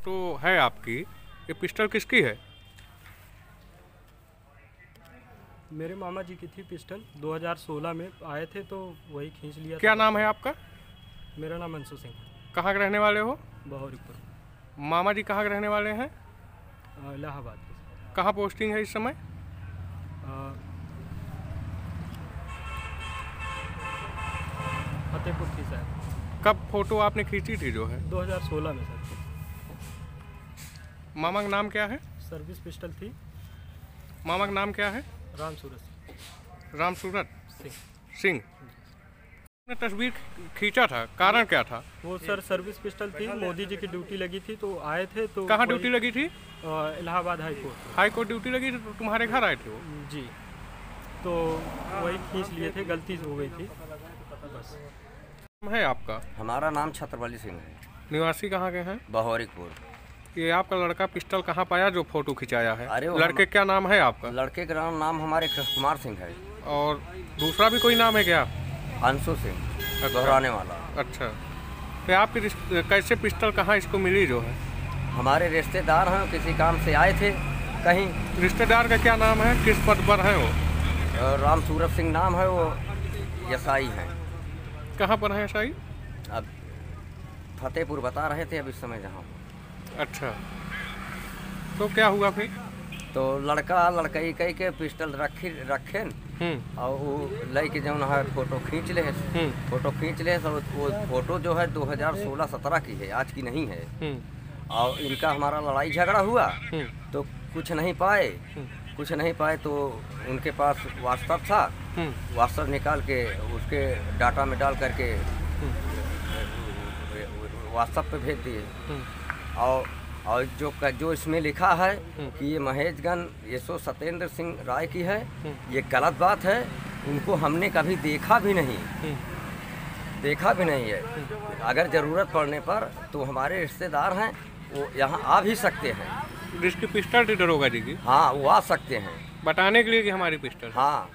Photo है आपकी? ये पिस्टल किसकी है? मेरे मामा जी की थी पिस्टल 2016 में आए थे तो वही खींच लिया क्या नाम है आपका? मेरा नाम अंशु सिंह कहाँ के रहने वाले हो? बहौरीपुर मामा जी कहाँ के रहने वाले हैं? इलाहाबाद कहाँ पोस्टिंग है इस समय? फतेहपुर की सर कब फ़ोटो आपने खींची थी जो है? 2016 में सर। मामा का नाम क्या है? सर्विस पिस्टल थी। मामा का नाम क्या है? राम सूरज राम सूरत। सिंह। सिंह। ने तस्वीर खींचा था कारण क्या था? वो सर सर्विस पिस्टल थी। मोदी जी की ड्यूटी लगी थी तो आए थे तो कहाँ ड्यूटी लगी थी? Allahabad high court. High court duty लगी थी तो तुम्हारे घर आए थे वो? जी। तो वही खींच लिए थे गलती हो गई थी। बस। है आपका? हमारा नाम छत्रपति सिंह है। निवासी कहाँ के हैं? बहौरिकपुर ये आपका लड़का पिस्टल कहाँ पाया जो फ़ोटो खिंचाया है? अरे लड़के क्या नाम है आपका? लड़के का नाम नाम हमारे कृष्ण कुमार सिंह है। और दूसरा भी कोई नाम है क्या? अंशु सिंह दोहराने वाला। अच्छा। तो आपकी कैसे पिस्टल कहाँ इसको मिली जो है? हमारे रिश्तेदार हैं किसी काम से आए थे कहीं। रिश्तेदार का क्या नाम है? किस पद पर है वो? राम सूरत सिंह नाम है वो यसाई है। कहाँ पर है शाही अब फतेहपुर बता रहे थे अब इस समय जहाँ अच्छा। तो क्या हुआ फिर? तो लड़का लड़कई कई के पिस्टल रखी रखेन। हम्म। और वो लई के जौन है फ़ोटो खींच ले। हम्म। फ़ोटो खींच ले तो वो फ़ोटो जो है 2016-17 की है आज की नहीं है। हम्म। और इनका हमारा लड़ाई झगड़ा हुआ। तो कुछ नहीं पाए। कुछ नहीं पाए तो उनके पास व्हाट्सअप था। व्हाट्सअप निकाल के उसके डाटा में डाल करके व्हाट्सअप पे भेज दिए। और और जो जो इसमें लिखा है कि ये महेशगंज यशो सत्येंद्र सिंह राय की है ये गलत बात है उनको हमने कभी देखा भी नहीं। हम्म। देखा भी नहीं है। अगर ज़रूरत पड़ने पर तो हमारे रिश्तेदार हैं वो यहाँ आ भी सकते हैं। जिसकी पिस्टल थी दरोगा जी हाँ वो आ सकते हैं। बताने के लिए कि हमारी पिस्टल। हाँ।